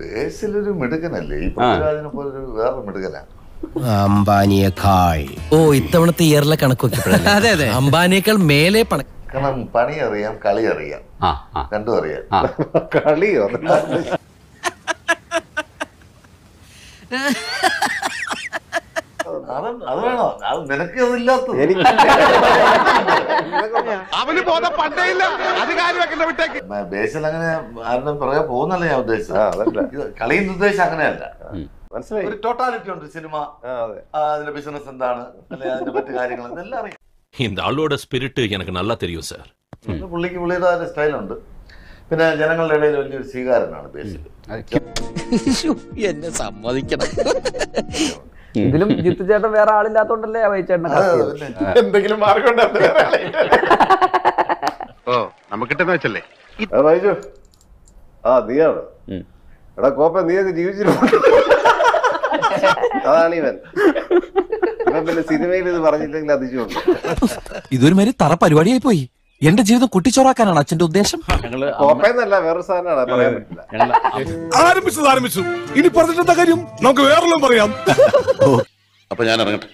ബേസിലൊരു മിടുക്കനല്ലേ? ഈ പൃഥ്വിരാജിനെ പോലെ ഒരു അംബാനിയേക്കാൾ ഓ ഇത്തവണത്തെ ഇയറിലെ കണക്ക് അതെ അതെ. അംബാനിയേക്കാൾ മേലെ പണ കാരണം പണി അറിയാം കളി അറിയാം. രണ്ടും അറിയാം. കളി കളിയോ? അത് അത് വേണോ? അത് നിനക്ക് അതില്ലാത്തത് ബോധം പണ്ടേ ഇല്ല അത് കാര്യം വെക്കണ്ട വിട്ടേക്ക് മ- ബേസിൽ അങ്ങനെ ആരുടെ പുറകെ പോകുന്നല്ല ഞാൻ ഉദ്ദേശിച്ചത് ആ അതല്ല ഇത് കളിയുടെ ഉദ്ദേശം അങ്ങനെയല്ല മനസ്സിലായി ഒരു ടോട്ടാലിറ്റി ഉണ്ട് സിനിമ ആ അതെ ആ, അതിന്റെ ബിസിനസ് എന്താണ് അല്ലെ അതിന്റെ മറ്റു കാര്യങ്ങൾ ഇതെല്ലാം അറിയാം இந்த ஆளோட ஸ்பிரிட் எனக்கு நல்லா தெரியும் சார் പിന്നെ പുള്ളിക്ക് പുള്ളിയുടേതായ സ്റ്റൈലുണ്ട് പിന്നെ ജനങ്ങളുടെ ഇടയിൽ വലിയൊരു സ്വീകാരനാണ് ബേസിൽ എന്നെ സമ്മതിക്കണം ഇതിലും ജിത്തു ചേട്ടൻ വേറെ ആളില്ലാത്തോണ്ടല്ലേ വൈചേട്ടനെ cast ചെയ്തത്? എന്തെങ്കിലും മാർഗം നമുക്കിട്ടെന്ന് വെച്ചല്ലേ? റൈജു ആ നീയാണ്. എടാ കോപ്പ നീയൊക്കെ ജീവിച്ചിട്ടുണ്ട് അതാണ് ഇവൻ. സിനിമയിൽ ഇത് പറഞ്ഞില്ലെങ്കിൽ അതിശയുണ്ട് ഇതൊരു മാതിരി തറ പരിപാടിയായി പോയി. എന്റെ ജീവിതം കുട്ടിച്ചോറാക്കാനാണ് അച്ഛന്റെ ഉദ്ദേശം. കോപ്പയെന്നല്ല വേറെ പറയാൻ പറ്റില്ല. ഇനി പറഞ്ഞിട്ടെന്താ കാര്യം? നമുക്ക് വേറെല്ലാം പറയാം. അപ്പൊ ഞാൻ ഇറങ്ങട്ടെ?